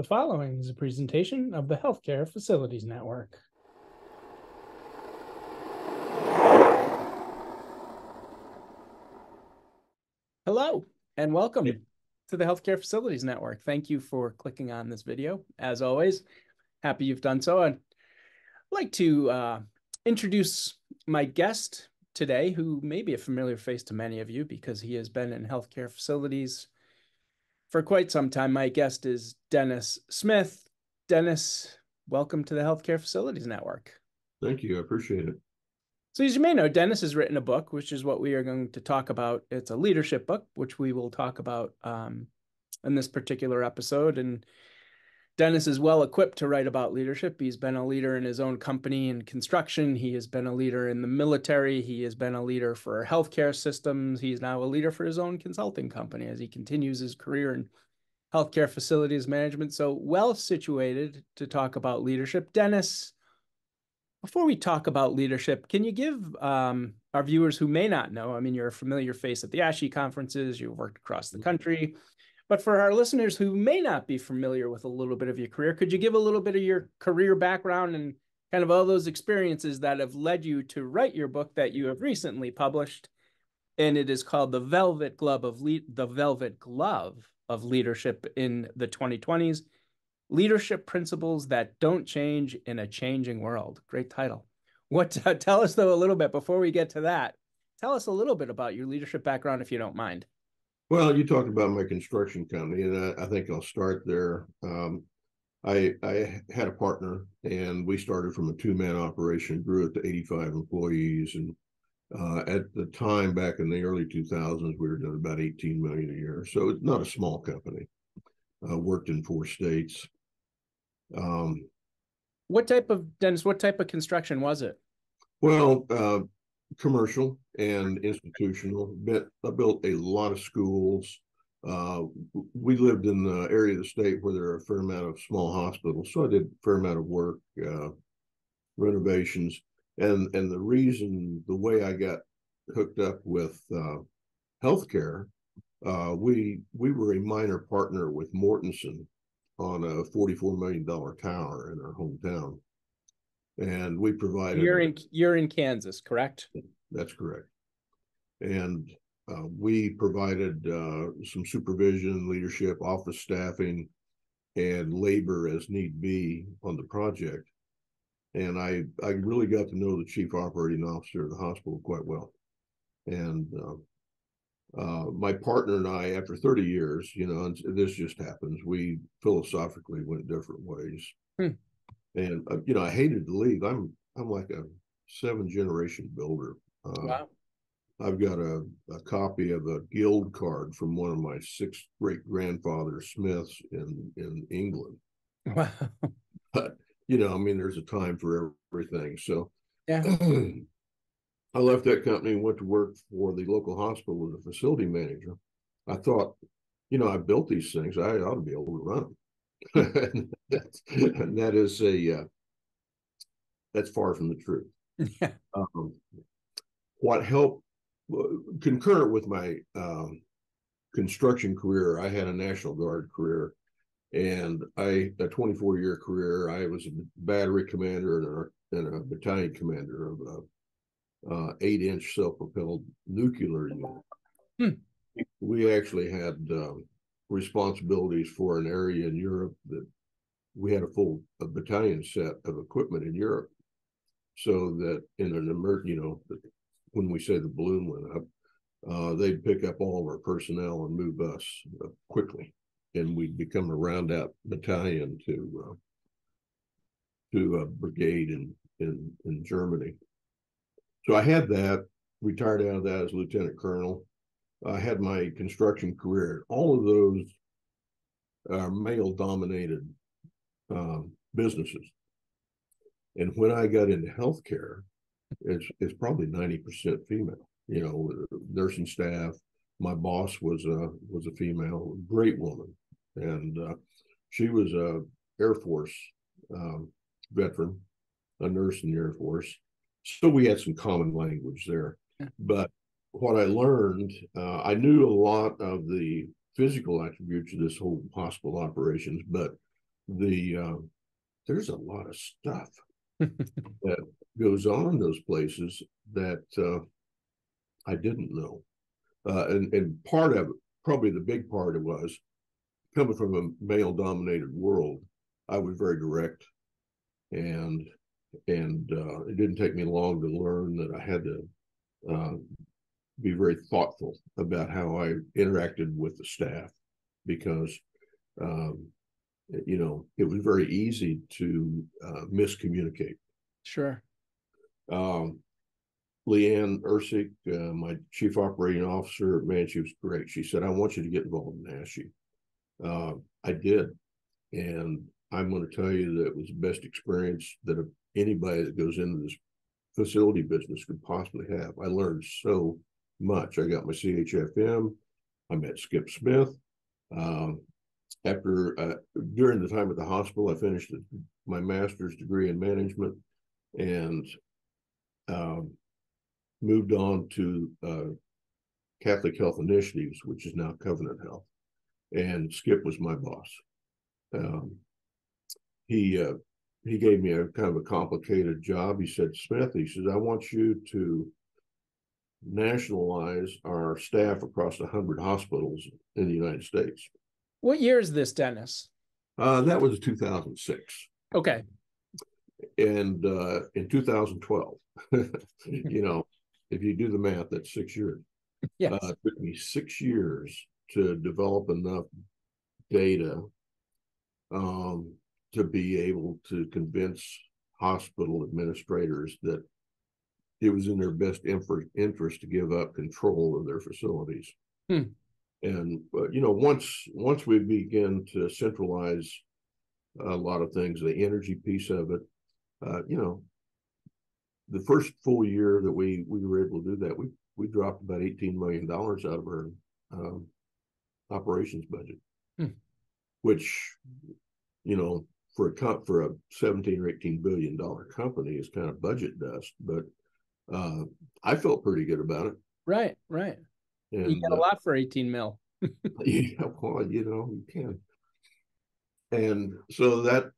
The following is a presentation of the Healthcare Facilities Network. Hello and welcome to the Healthcare Facilities Network. Thank you for clicking on this video. As always, happy you've done so. I'd like to uh, introduce my guest today, who may be a familiar face to many of you because he has been in healthcare facilities for quite some time. My guest is Dennis Smith. Dennis, welcome to the Healthcare Facilities Network. Thank you. I appreciate it. So, as you may know, Dennis has written a book, which is what we are going to talk about. It's a leadership book, which we will talk about um, in this particular episode. And Dennis is well equipped to write about leadership. He's been a leader in his own company in construction. He has been a leader in the military. He has been a leader for healthcare systems. He's now a leader for his own consulting company as he continues his career in healthcare facilities management. So, well situated to talk about leadership. Dennis, before we talk about leadership, can you give um, our viewers who may not know? I mean, you're a familiar face at the ASHE conferences, you've worked across the mm-hmm. country. But for our listeners who may not be familiar with a little bit of your career, could you give a little bit of your career background and kind of all those experiences that have led you to write your book that you have recently published? And it is called The Velvet Glove of Le- The Velvet Glove of Leadership in the 2020s. Leadership Principles That Don't Change in a Changing World. Great title. What uh, tell us though a little bit before we get to that. Tell us a little bit about your leadership background if you don't mind. Well, you talked about my construction company, and I, I think I'll start there. Um, I I had a partner, and we started from a two man operation, grew it to 85 employees, and uh, at the time back in the early 2000s, we were doing about 18 million a year. So it's not a small company. Uh, worked in four states. Um, what type of Dennis? What type of construction was it? Well, uh, commercial and institutional. I built a lot of schools. Uh, we lived in the area of the state where there are a fair amount of small hospitals, so I did a fair amount of work, uh, renovations, and and the reason the way I got hooked up with uh, healthcare, uh, we we were a minor partner with Mortenson on a forty four million dollar tower in our hometown and we provided. You're in you're in Kansas, correct? That's correct. And uh, we provided uh, some supervision, leadership, office staffing, and labor as need be on the project. And I I really got to know the chief operating officer of the hospital quite well. And uh, uh, my partner and I, after 30 years, you know, and this just happens, we philosophically went different ways. Hmm and uh, you know I hated to leave. I'm I'm like a seven generation builder. Uh, wow. I've got a, a copy of a guild card from one of my six great grandfather Smiths in in England. Wow. But you know, I mean, there's a time for everything. So yeah. I left that company and went to work for the local hospital as a facility manager. I thought, you know, I built these things. I ought to be able to run them. that's, that is a uh, that's far from the truth. Yeah. Um, what helped uh, concurrent with my um, construction career, I had a National Guard career, and I a 24 year career. I was a battery commander and a, and a battalion commander of a uh, eight inch self propelled nuclear unit. Hmm. We actually had um, responsibilities for an area in Europe that we had a full a battalion set of equipment in Europe, so that in an emerg, you know, when we say the balloon went up, uh, they'd pick up all of our personnel and move us uh, quickly, and we'd become a round out battalion to uh, to a brigade in in in Germany. So I had that, retired out of that as lieutenant colonel, I had my construction career. All of those are male dominated um, businesses. And when I got into healthcare, it's, it's probably 90% female, you know, nursing staff. My boss was a, was a female, great woman. And uh, she was a Air Force um, veteran, a nurse in the Air Force. So we had some common language there. But what I learned, uh, I knew a lot of the physical attributes of this whole hospital operations, but the uh, there's a lot of stuff that goes on those places that uh, I didn't know, uh, and and part of it, probably the big part it was coming from a male dominated world. I was very direct, and and uh, it didn't take me long to learn that I had to uh, be very thoughtful about how I interacted with the staff because um, you know it was very easy to uh, miscommunicate. Sure. Um, Leanne Ursik, uh, my chief operating officer, man, she was great. She said, "I want you to get involved in ASHE." Uh, I did, and I'm going to tell you that it was the best experience that anybody that goes into this facility business could possibly have. I learned so much. I got my CHFM. I met Skip Smith. Um, after uh, during the time at the hospital, I finished my master's degree in management and um, moved on to uh, Catholic Health Initiatives, which is now Covenant Health. And Skip was my boss. Um, he uh, he gave me a kind of a complicated job. He said, Smith, he says, I want you to nationalize our staff across 100 hospitals in the United States. What year is this, Dennis? Uh, that was 2006. Okay. And uh, in 2012, you know, if you do the math, that's six years. Yes. Uh, it took me six years to develop enough data um, to be able to convince hospital administrators that it was in their best interest to give up control of their facilities. Hmm. And but you know, once once we begin to centralize a lot of things, the energy piece of it, uh, you know, the first full year that we we were able to do that, we we dropped about eighteen million dollars out of our um, operations budget, hmm. which you know for a for a 17 or 18 billion dollar company is kind of budget dust but uh, i felt pretty good about it. Right right. And, you got a uh, lot for 18 mil. Yeah well you know you can. And so that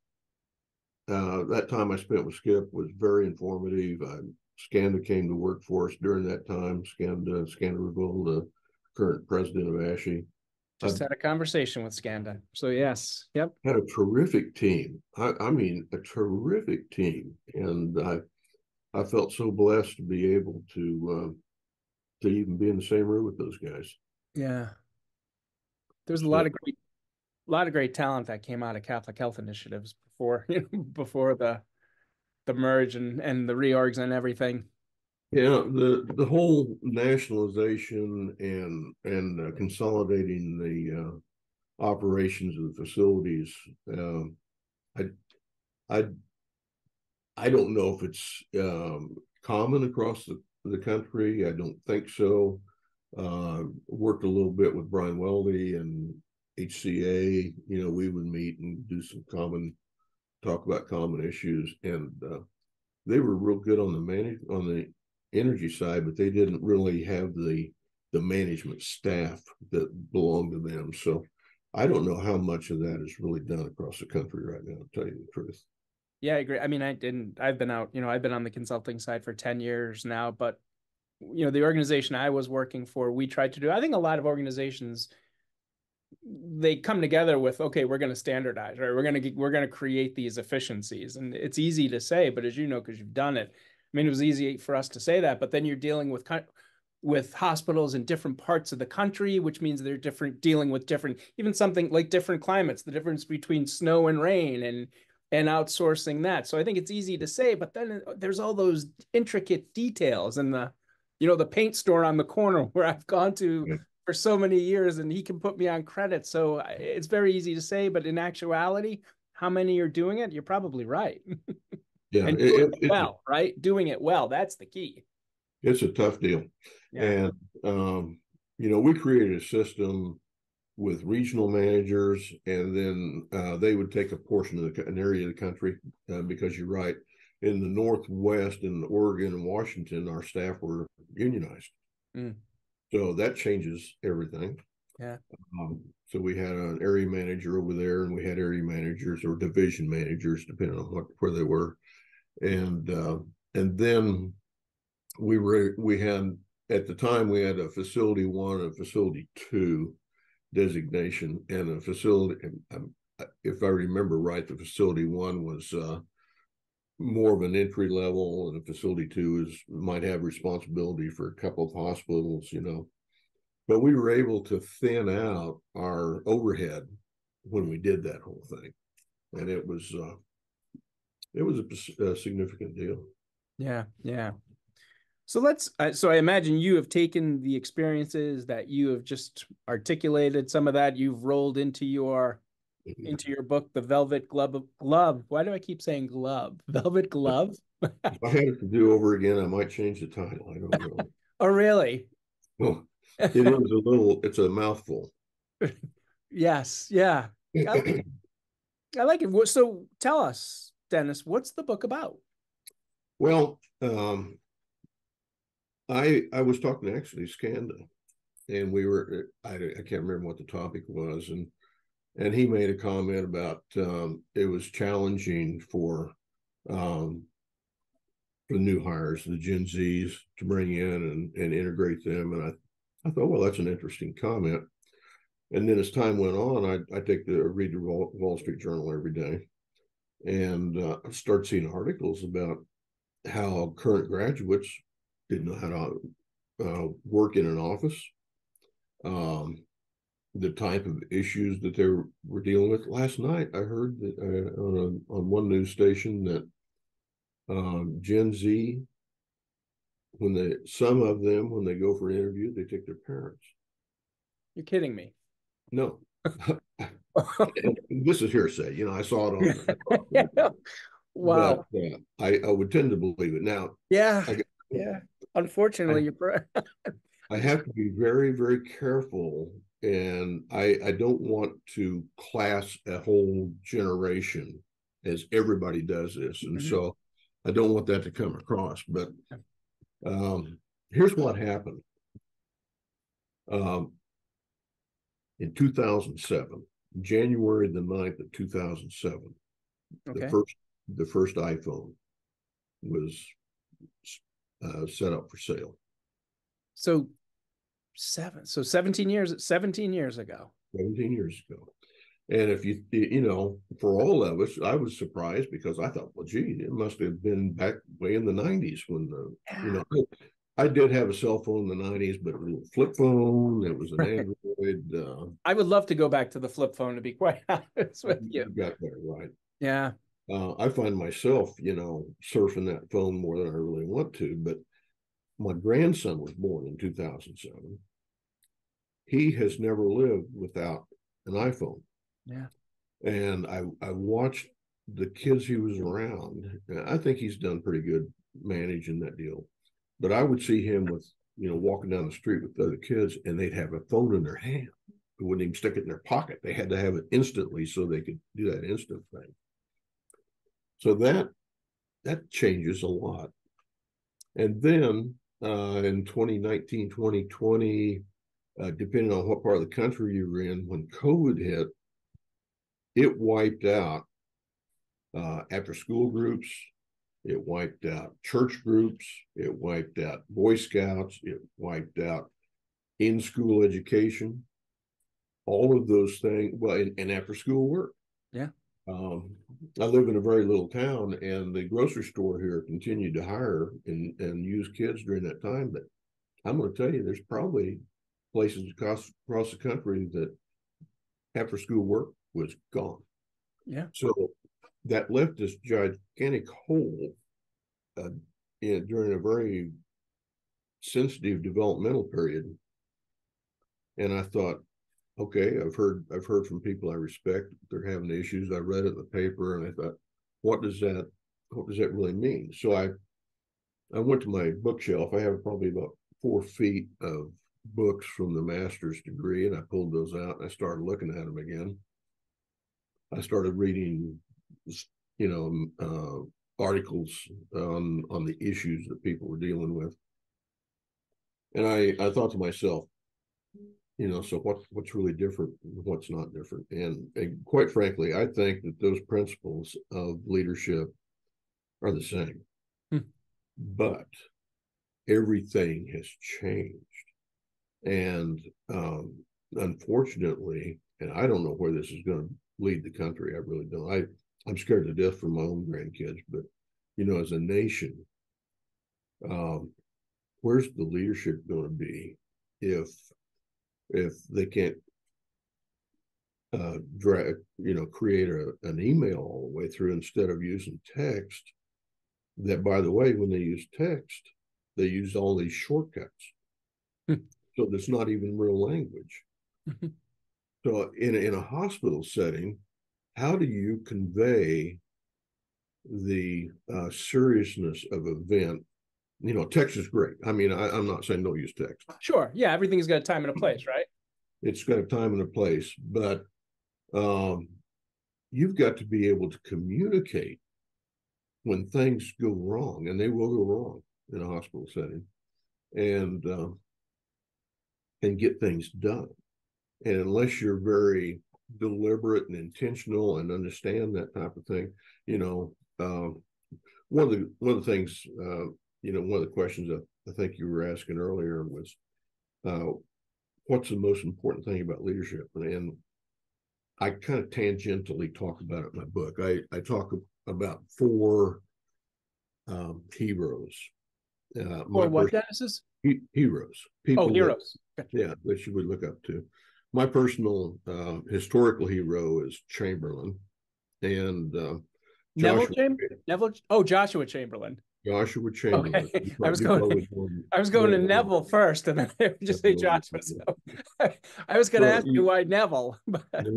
uh, that time i spent with skip was very informative I, skanda came to work for us during that time skanda skanda Reville, the current president of ASHE just had a conversation with Skanda. So yes, yep. Had a terrific team. I, I mean, a terrific team, and I I felt so blessed to be able to uh, to even be in the same room with those guys. Yeah, there's a lot of great, a lot of great talent that came out of Catholic Health Initiatives before you know before the the merge and and the reorgs and everything. Yeah, the the whole nationalization and and uh, consolidating the uh, operations of the facilities, uh, I I I don't know if it's um, common across the, the country. I don't think so. Uh, worked a little bit with Brian Weldy and HCA. You know, we would meet and do some common talk about common issues, and uh, they were real good on the manage on the energy side, but they didn't really have the the management staff that belonged to them. So I don't know how much of that is really done across the country right now, to tell you the truth. Yeah, I agree. I mean, I didn't I've been out, you know, I've been on the consulting side for 10 years now, but you know, the organization I was working for, we tried to do I think a lot of organizations they come together with okay we're going to standardize right we're going to we're going to create these efficiencies and it's easy to say but as you know because you've done it I mean, it was easy for us to say that, but then you're dealing with with hospitals in different parts of the country, which means they're different, dealing with different, even something like different climates, the difference between snow and rain, and and outsourcing that. So I think it's easy to say, but then uh, there's all those intricate details and the, you know, the paint store on the corner where I've gone to. For so many years, and he can put me on credit. So it's very easy to say, but in actuality, how many are doing it? You're probably right. Yeah, and doing it, it well, right? Doing it well. That's the key. It's a tough deal. Yeah. And, um, you know, we created a system with regional managers, and then uh, they would take a portion of the, an area of the country uh, because you're right. In the Northwest, in Oregon and Washington, our staff were unionized. Mm. So that changes everything. Yeah. Um, So we had an area manager over there, and we had area managers or division managers, depending on what where they were, and uh, and then we were we had at the time we had a facility one and facility two designation, and a facility. Um, if I remember right, the facility one was uh, more of an entry level, and a facility two is might have responsibility for a couple of hospitals, you know. But we were able to thin out our overhead when we did that whole thing, and it was uh, it was a, a significant deal. Yeah, yeah. So let's. Uh, so I imagine you have taken the experiences that you have just articulated. Some of that you've rolled into your. Into your book, The Velvet Glove. Glove. Why do I keep saying glove? Velvet glove. if I had it to do over again, I might change the title. I don't know. oh, really? Well, it is a little. It's a mouthful. yes. Yeah. I like, it. I like it. So tell us, Dennis, what's the book about? Well, um, I I was talking to actually Skanda, and we were I, I can't remember what the topic was, and and he made a comment about um, it was challenging for um, the new hires, the Gen Zs, to bring in and, and integrate them. And I, I thought, well, that's an interesting comment. And then as time went on, I, I take the read the Wall, Wall Street Journal every day, and uh, start seeing articles about how current graduates didn't know how to uh, work in an office, um, the type of issues that they were dealing with. Last night, I heard that uh, on, a, on one news station that um, Gen Z, when they some of them when they go for an interview, they take their parents. You're kidding me. No. this is hearsay. You know, I saw it on. wow. But, uh, I, I would tend to believe it. Now, yeah, I, yeah. Unfortunately, I, you're. I have to be very, very careful, and I I don't want to class a whole generation as everybody does this, and mm-hmm. so I don't want that to come across. But um, here's what happened. Um, in 2007, January the 9th of 2007, okay. the first the first iPhone was uh, set up for sale. So seven, so 17 years, 17 years ago. 17 years ago. And if you, you know, for all of us, I was surprised because I thought, well, gee, it must have been back way in the 90s when the, yeah. you know, I did have a cell phone in the 90s, but it was a flip phone. It was an Android. Uh, I would love to go back to the flip phone, to be quite honest with you. You got there, right. Yeah uh, I find myself, you know, surfing that phone more than I really want to. But my grandson was born in 2007. He has never lived without an iPhone. Yeah. And I, I watched the kids he was around. I think he's done pretty good managing that deal. But I would see him with, you know, walking down the street with other kids and they'd have a phone in their hand. They wouldn't even stick it in their pocket. They had to have it instantly so they could do that instant thing. So that that changes a lot. And then uh, in 2019, 2020, uh, depending on what part of the country you were in, when COVID hit, it wiped out uh, after school groups, it wiped out church groups, it wiped out Boy Scouts, it wiped out in school education, all of those things. Well, and, and after school work. Yeah. Um, I live in a very little town, and the grocery store here continued to hire and, and use kids during that time. But I'm going to tell you, there's probably places across across the country that after school work was gone. Yeah. So that left this gigantic hole uh, in, during a very sensitive developmental period. And I thought, okay, I've heard I've heard from people I respect they're having issues. I read it in the paper and I thought, what does that what does that really mean? So I I went to my bookshelf. I have probably about four feet of books from the master's degree, and I pulled those out and I started looking at them again. I started reading, you know, uh, articles on on the issues that people were dealing with, and I I thought to myself, you know, so what what's really different, what's not different, and, and quite frankly, I think that those principles of leadership are the same, hmm. but everything has changed, and um, unfortunately, and I don't know where this is going to lead the country. I really don't. I I'm scared to death for my own grandkids, but you know, as a nation, um, where's the leadership going to be if if they can't uh, drag, you know, create a, an email all the way through instead of using text? That, by the way, when they use text, they use all these shortcuts. So there's not even real language. so in a, in a hospital setting, how do you convey the uh, seriousness of event you know, text is great. I mean, I, am not saying don't use text. Sure. Yeah, everything's got a time and a place, right? It's got a time and a place, but um, you've got to be able to communicate when things go wrong, and they will go wrong in a hospital setting, and uh, and get things done. And unless you're very deliberate and intentional and understand that type of thing, you know, uh, one of the one of the things uh, you know, one of the questions that I think you were asking earlier was, uh, what's the most important thing about leadership? And I kind of tangentially talk about it in my book. I, I talk about four um, heroes. Uh, or what, Dennis's? He, heroes. People oh, heroes. That, yeah, that you would look up to. My personal uh, historical hero is Chamberlain. And uh, Neville Chamberlain? Neville? Oh, Joshua Chamberlain. Joshua Chamberlain. Okay. I was going. I was going to Neville first, and then I would just say Joshua. So I was going to ask you why Neville. But... No,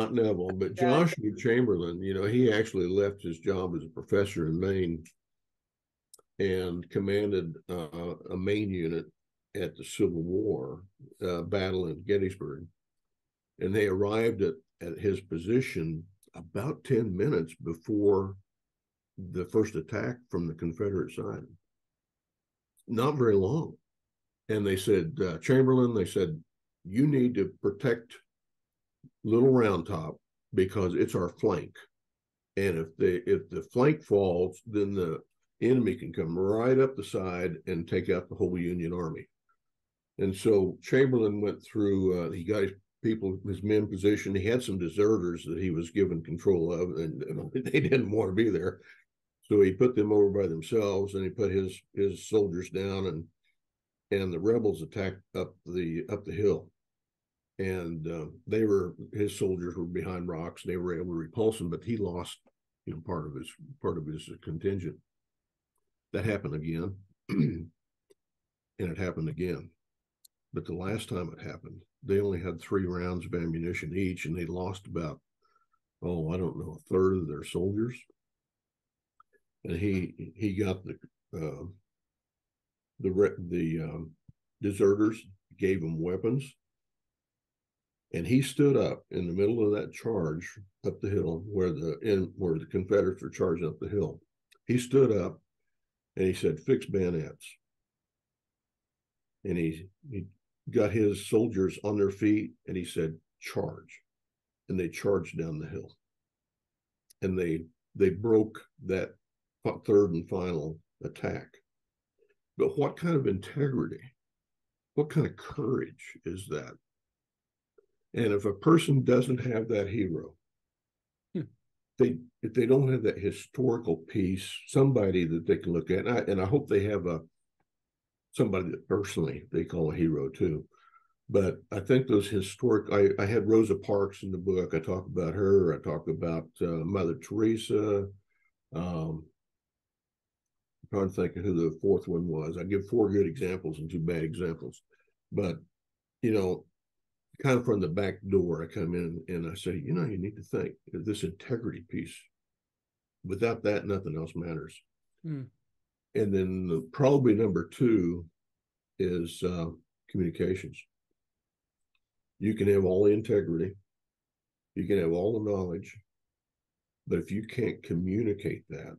not Neville, but Joshua Chamberlain. You know, he actually left his job as a professor in Maine and commanded uh, a Maine unit at the Civil War uh, battle in Gettysburg, and they arrived at at his position about ten minutes before the first attack from the Confederate side. Not very long. And they said, uh, Chamberlain, they said, you need to protect Little Round Top because it's our flank. And if the if the flank falls, then the enemy can come right up the side and take out the whole Union Army. And so Chamberlain went through. Uh, he got his people, his men positioned. He had some deserters that he was given control of, and, and they didn't want to be there. So he put them over by themselves, and he put his his soldiers down, and and the rebels attacked up the up the hill, and uh, they were his soldiers were behind rocks. They were able to repulse him, but he lost you know part of his part of his contingent. That happened again, and it happened again. But the last time it happened, they only had three rounds of ammunition each, and they lost about oh I don't know a third of their soldiers and he he got the uh, the the um, deserters gave him weapons, and he stood up in the middle of that charge up the hill where the in where the Confederates were charging up the hill. He stood up and he said, "Fix bayonets." And he he got his soldiers on their feet and he said, "Charge," and they charged down the hill, and they they broke that third and final attack. But what kind of integrity, what kind of courage is that? And if a person doesn't have that hero, hmm. they if they don't have that historical piece, somebody that they can look at, and I, and I hope they have a somebody that personally they call a hero too. But I think those historic. I, I had Rosa Parks in the book. I talk about her. I talk about uh, Mother Teresa. Um, trying to think of who the fourth one was. I give four good examples and two bad examples, but you know, kind of from the back door, I come in and I say, you know, you need to think this integrity piece. Without that, nothing else matters. Hmm. And then the, probably number two is uh, communications. You can have all the integrity, you can have all the knowledge, but if you can't communicate that,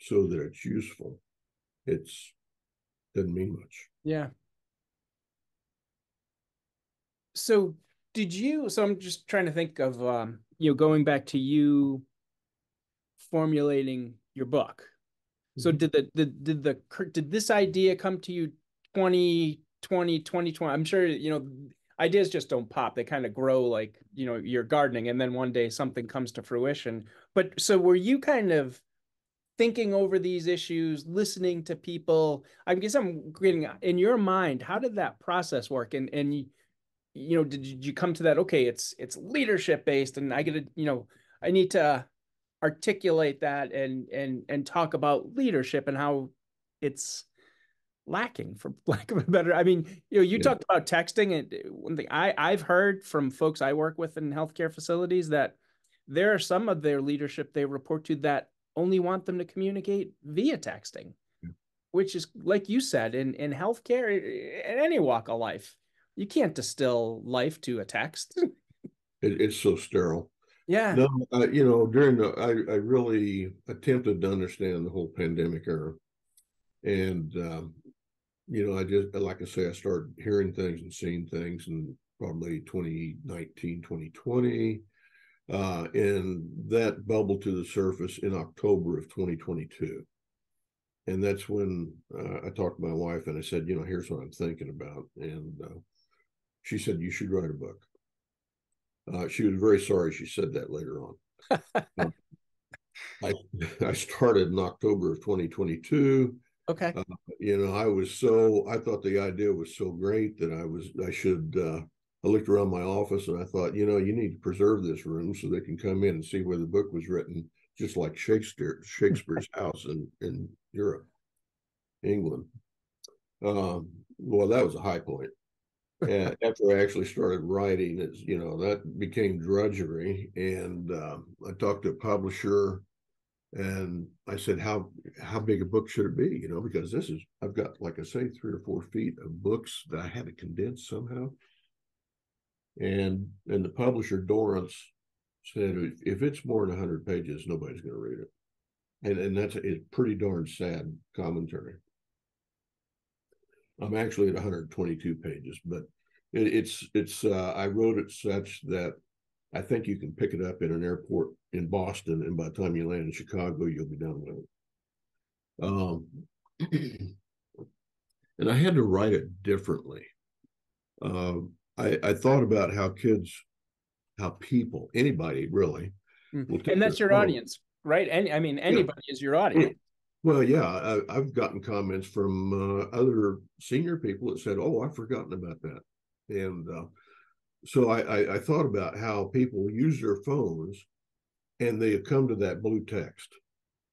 so that it's useful, it's doesn't mean much. Yeah. so did you? So I'm just trying to think of um, you know going back to you formulating your book. So mm-hmm. did the, the did the did this idea come to you 2020 2020? I'm sure you know ideas just don't pop. They kind of grow like you know you're gardening, and then one day something comes to fruition. But so were you kind of thinking over these issues, listening to people? I guess I'm getting in your mind. How did that process work? And and you know, did you come to that? Okay, it's it's leadership based, and I get to you know I need to articulate that and and and talk about leadership and how it's lacking for lack of a better i mean you know you yeah. talked about texting and one thing i i've heard from folks i work with in healthcare facilities that there are some of their leadership they report to that only want them to communicate via texting yeah. which is like you said in in healthcare in any walk of life you can't distill life to a text it, it's so sterile yeah. No, uh, you know, during the, I, I really attempted to understand the whole pandemic era. And, um, you know, I just, like I say, I started hearing things and seeing things in probably 2019, 2020. Uh, and that bubbled to the surface in October of 2022. And that's when uh, I talked to my wife and I said, you know, here's what I'm thinking about. And uh, she said, you should write a book. Uh, she was very sorry she said that later on. uh, I I started in October of 2022. Okay. Uh, you know, I was so I thought the idea was so great that I was I should uh, I looked around my office and I thought, you know, you need to preserve this room so they can come in and see where the book was written, just like Shakespeare Shakespeare's house in in Europe, England. Um, well, that was a high point. and after I actually started writing, it's you know that became drudgery. And uh, I talked to a publisher, and I said, "How how big a book should it be?" You know, because this is I've got like I say three or four feet of books that I had to condense somehow. And and the publisher Dorrance said, "If it's more than hundred pages, nobody's going to read it." And and that's a, a pretty darn sad commentary. I'm actually at 122 pages, but it, it's it's uh, I wrote it such that I think you can pick it up in an airport in Boston, and by the time you land in Chicago, you'll be done with it. Um, and I had to write it differently. Uh, I, I thought about how kids, how people, anybody really, mm-hmm. and that's your phone. audience, right? Any, I mean, anybody yeah. is your audience. Well, yeah, I, have gotten comments from uh, other senior people that said, "Oh, I've forgotten about that," and uh, so I, I, I, thought about how people use their phones, and they come to that blue text,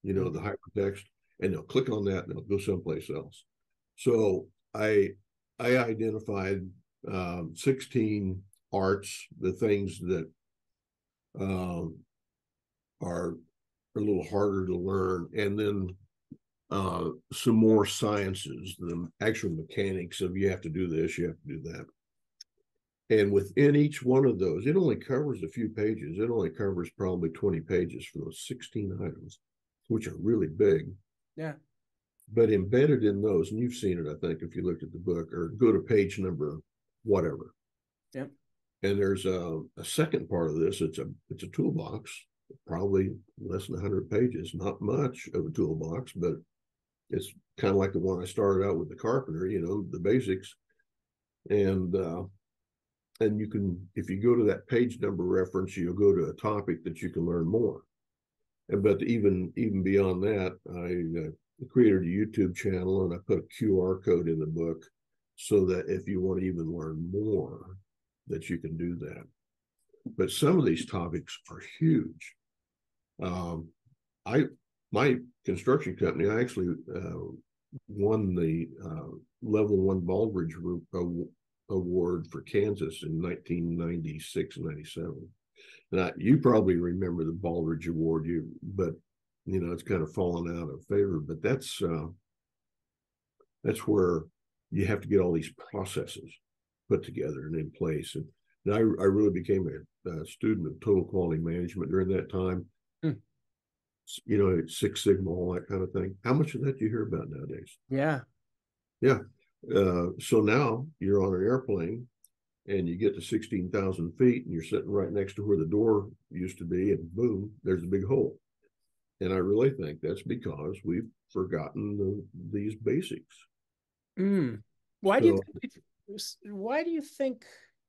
you know, the hypertext, and they'll click on that and they'll go someplace else. So I I identified um, 16 arts, the things that um, are a little harder to learn, and then uh, some more sciences, the actual mechanics of you have to do this, you have to do that. And within each one of those, it only covers a few pages. It only covers probably 20 pages for those 16 items, which are really big. Yeah. But embedded in those, and you've seen it, I think, if you looked at the book, or go to page number whatever. Yep. And there's a, a second part of this. It's a it's a toolbox, probably less than 100 pages, not much of a toolbox, but it's kind of like the one I started out with the carpenter, you know, the basics. And uh, and you can, if you go to that page number reference, you'll go to a topic that you can learn more. And but even even beyond that, I uh, created a YouTube channel and I put a QR code in the book so that if you want to even learn more, that you can do that. But some of these topics are huge. Um, I my construction company, I actually uh, won the uh, level one Baldrige Award for Kansas in 1996 97. And I, you probably remember the Baldrige Award, you but you know it's kind of fallen out of favor. But that's uh, that's where you have to get all these processes put together and in place. And, and I, I really became a, a student of total quality management during that time. Hmm you know, Six Sigma, all that kind of thing. How much of that do you hear about nowadays? Yeah. Yeah. Uh, so now you're on an airplane and you get to 16,000 feet and you're sitting right next to where the door used to be, and boom, there's a big hole. And I really think that's because we've forgotten the, these basics. Mm. Why so, do you think why do you think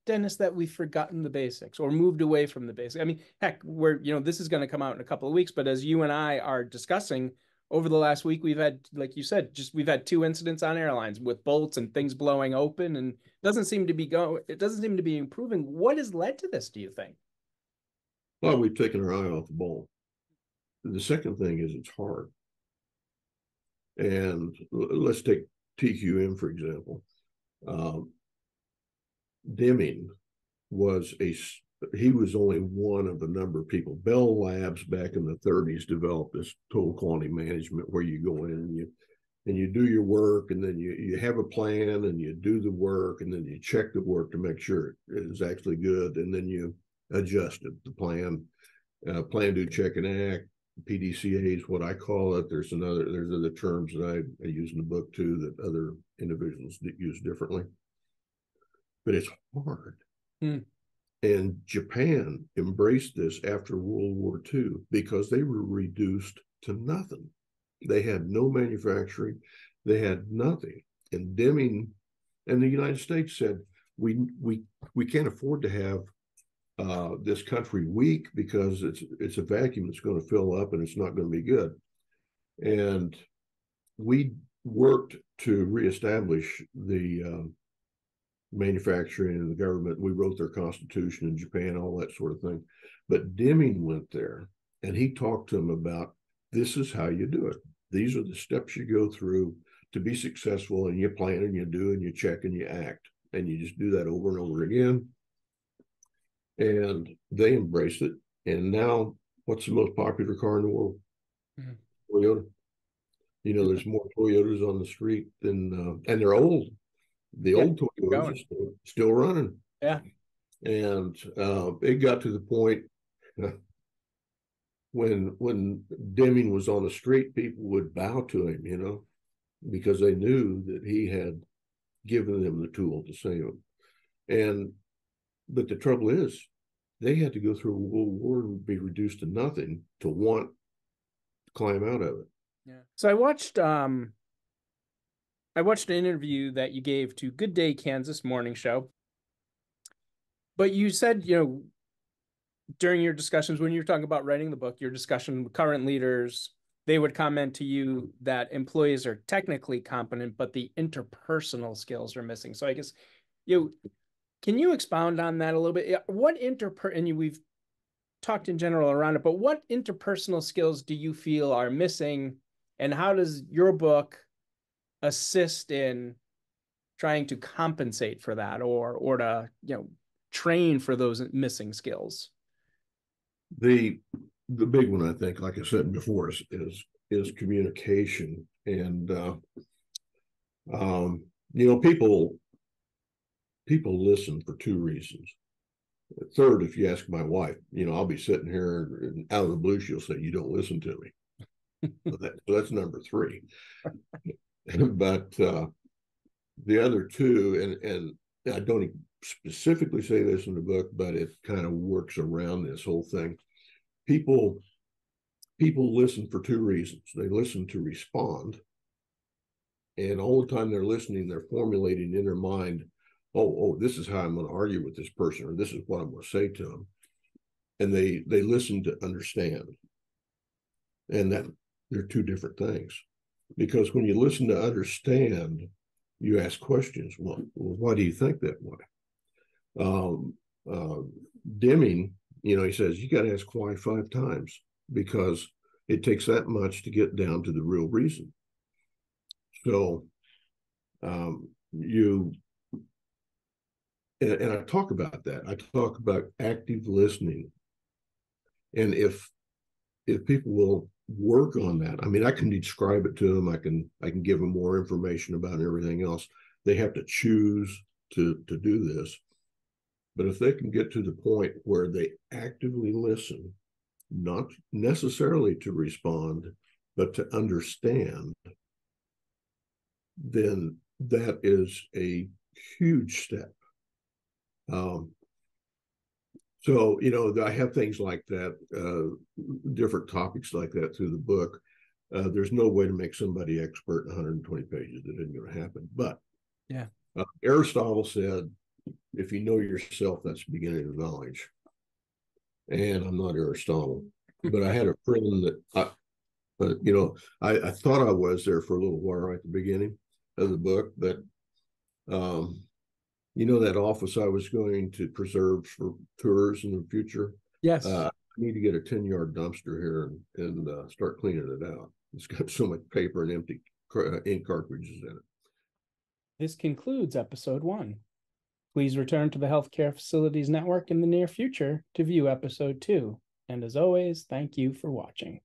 Dennis that we've forgotten the basics or moved away from the basics? I mean, heck, we're you know this is going to come out in a couple of weeks, but as you and I are discussing over the last week, we've had like you said, just we've had two incidents on airlines with bolts and things blowing open, and doesn't seem to be going. It doesn't seem to be improving. What has led to this? Do you think? Well, we've taken our eye off the ball. The second thing is it's hard. And let's take TQM, for example. Um, Deming was a he was only one of a number of people. Bell Labs back in the 30s developed this total quality management where you go in and you and you do your work and then you, you have a plan and you do the work and then you check the work to make sure it is actually good and then you adjust it the plan uh, plan do check and act pdca is what i call it there's another there's other terms that I, I use in the book too that other individuals use differently but it's hard hmm. and japan embraced this after world war ii because they were reduced to nothing they had no manufacturing. They had nothing. And Deming and the United States said, we we we can't afford to have uh, this country weak because it's it's a vacuum that's going to fill up and it's not going to be good. And we worked to reestablish the uh, manufacturing and the government. We wrote their constitution in Japan, all that sort of thing. But Deming went there and he talked to them about this is how you do it. These are the steps you go through to be successful, and you plan and you do and you check and you act, and you just do that over and over again. And they embraced it. And now, what's the most popular car in the world? Mm-hmm. Toyota. You know, there's more Toyotas on the street than, uh, and they're old. The yeah, old Toyotas are still, still running. Yeah. And uh, it got to the point when when Deming was on the street, people would bow to him, you know, because they knew that he had given them the tool to save them. And but the trouble is, they had to go through a world war and be reduced to nothing to want to climb out of it. Yeah. So I watched um I watched an interview that you gave to Good Day Kansas morning show. But you said, you know, during your discussions when you were talking about writing the book, your discussion with current leaders, they would comment to you that employees are technically competent, but the interpersonal skills are missing. So I guess you can you expound on that a little bit? What interper and we've talked in general around it, but what interpersonal skills do you feel are missing, and how does your book assist in trying to compensate for that, or or to you know train for those missing skills? the the big one, I think, like I said before, is is, is communication, and uh, um, you know, people people listen for two reasons. Third, if you ask my wife, you know, I'll be sitting here and out of the blue, she'll say, "You don't listen to me." so, that, so that's number three. but uh, the other two, and and I don't specifically say this in the book, but it kind of works around this whole thing. People people listen for two reasons. They listen to respond, and all the time they're listening, they're formulating in their mind, "Oh, oh, this is how I'm going to argue with this person, or this is what I'm going to say to them," and they they listen to understand, and that they're two different things. Because when you listen to understand, you ask questions. Well, why do you think that way? um, uh, you know, he says you got to ask why five times because it takes that much to get down to the real reason. So um, you and, and, I talk about that. I talk about active listening, and if if people will work on that, I mean, I can describe it to them. I can I can give them more information about everything else. They have to choose to to do this. But if they can get to the point where they actively listen, not necessarily to respond, but to understand, then that is a huge step Um, so, you know, I have things like that, uh, different topics like that through the book. Uh, there's no way to make somebody expert in 120 pages. That isn't going to happen. But yeah, uh, Aristotle said, if you know yourself, that's the beginning of knowledge. And I'm not Aristotle, but I had a friend that I, but you know, I, I thought I was there for a little while right at the beginning of the book, but um, you know that office I was going to preserve for tours in the future. Yes, uh, I need to get a ten yard dumpster here and, and uh, start cleaning it out. It's got so much paper and empty uh, ink cartridges in it. This concludes episode one. Please return to the Healthcare Facilities Network in the near future to view episode two. And as always, thank you for watching.